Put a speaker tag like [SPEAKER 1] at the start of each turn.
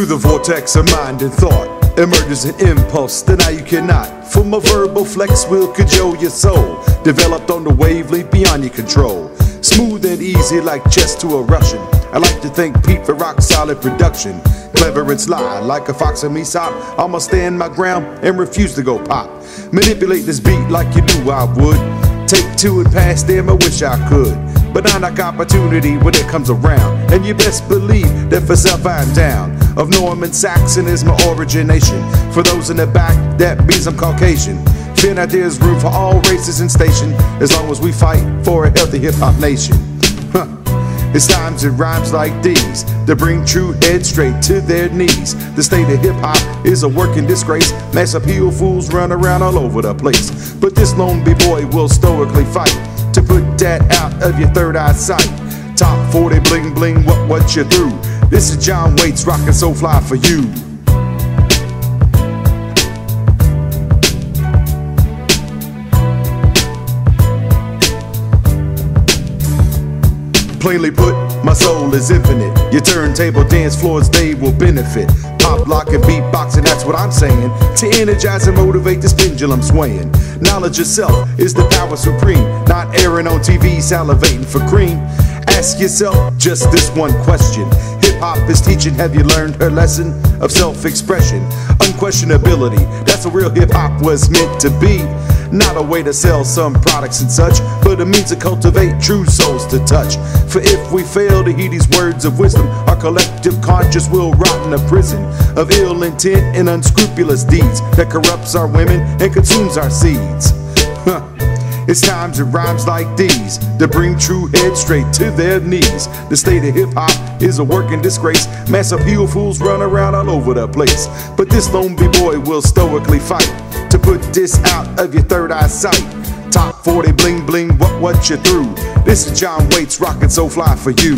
[SPEAKER 1] vortex of mind and thought emerges an impulse that now you cannot. From a verbal flex will cajole your soul, developed on the wavelength beyond your control. Smooth and easy like chess to a Russian. I like to thank Pete for rock solid production. Clever and sly, like a fox and me sop. I'ma stand my ground and refuse to go pop. Manipulate this beat like you knew I would. Take two and pass them, I wish I could. But I knock opportunity when it comes around. And you best believe that for self I'm down. Of Norman Saxon is my origination. For those in the back, that means I'm Caucasian. Fear that there's room for all races and station, as long as we fight for a healthy hip hop nation. It's times and rhymes like these that bring true heads straight to their knees. The state of hip hop is a working disgrace. Mass appeal fools run around all over the place. But this lone b-boy will stoically fight to put that out of your third eye sight. Top 40 bling bling, what what you through? This is John Waits rockin' so fly for you. Plainly put, my soul is infinite. Your turntable dance floors, they will benefit. Pop, lock, and beatboxing, that's what I'm saying. To energize and motivate this pendulum swaying. Knowledge itself is the power supreme. Not airing on TV, salivating for cream. Ask yourself just this one question. Hop is teaching, have you learned her lesson of self expression? Unquestionability, that's what real hip hop was meant to be. Not a way to sell some products and such, but a means to cultivate true souls to touch. For if we fail to heed these words of wisdom, our collective conscience will rot in a prison of ill intent and unscrupulous deeds that corrupts our women and consumes our seeds. It's times and rhymes like these that bring true heads straight to their knees. The state of hip hop is a working disgrace. Mass appeal fools run around all over the place. But this lone boy will stoically fight to put this out of your third eye sight. Top 40 bling bling, what what you through? This is John Waits rockin' so fly for you.